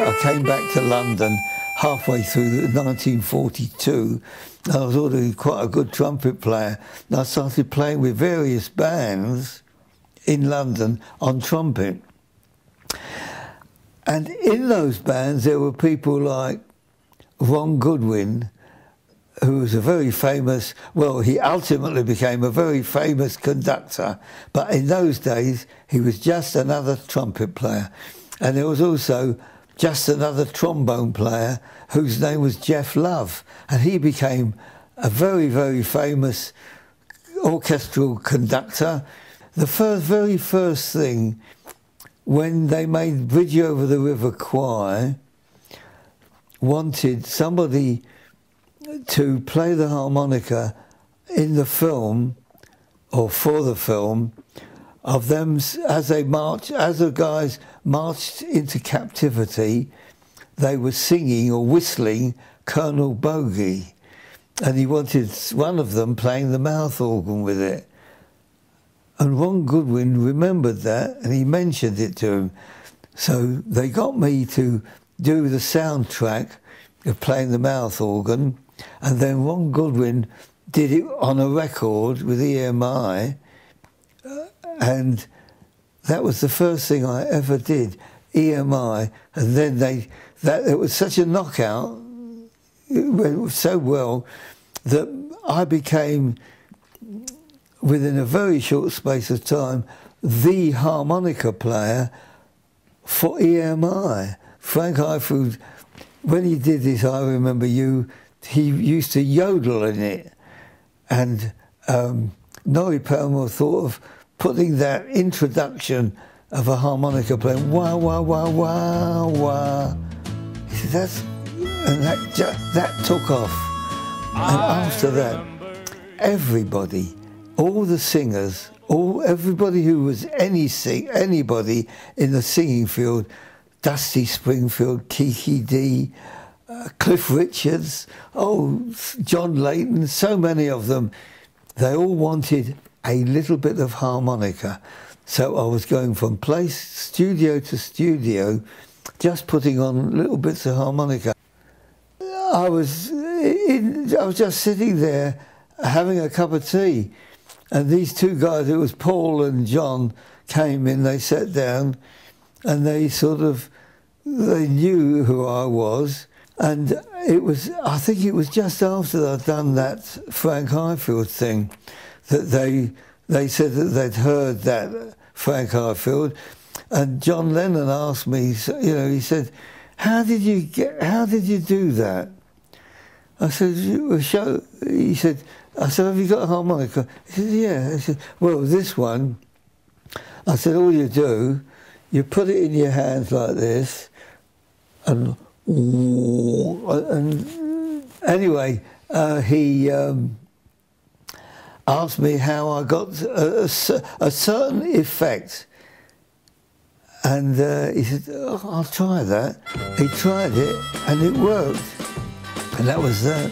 I came back to London halfway through 1942. I was already quite a good trumpet player. I started playing with various bands in London on trumpet. And in those bands, there were people like Ron Goodwin, who was a very famous, well, he ultimately became a very famous conductor, but in those days, he was just another trumpet player. And there was also just another trombone player whose name was Geoff Love, and he became a very, very famous orchestral conductor. The first, very first thing when they made Bridge Over the River Kwai, wanted somebody to play the harmonica in the film or for the film of them as they marched, as the guys marched into captivity, they were singing or whistling Colonel Bogey. And he wanted one of them playing the mouth organ with it. And Ron Goodwin remembered that and he mentioned it to him. So they got me to do the soundtrack of playing the mouth organ. And then Ron Goodwin did it on a record with EMI and that was the first thing I ever did, EMI, and then they that it was such a knockout, it went so well that I became within a very short space of time the harmonica player for EMI. Frank Ifield, when he did this, I remember you, he used to yodel in it. And um, Norrie Paramor thought of putting that introduction of a harmonica playing wah wah wah wah wah. He said that's and that that took off. And after that, everybody, all the singers, all everybody who was any sing anybody in the singing field, Dusty Springfield, Kiki Dee. Uh, Cliff Richards, oh, John Leyton, so many of them, they all wanted a little bit of harmonica. So I was going from place, studio to studio, just putting on little bits of harmonica. I was, in, I was just sitting there having a cup of tea, and these two guys, it was Paul and John, came in. They sat down, and they sort of, they knew who I was, and it was. I think it was just after I'd done that Frank Ifield thing that they they said that they'd heard that Frank Ifield, and John Lennon asked me, you know, he said, "How did you get? How did you do that?" I said, "Show." He said, "I said, have you got a harmonica?" He said, "Yeah." I said, "Well, this one." I said, "All you do, you put it in your hands like this, and and anyway, uh, he." Um, asked me how I got a, a, certain effect. And uh, he said, oh, I'll try that. He tried it and it worked. And that was that.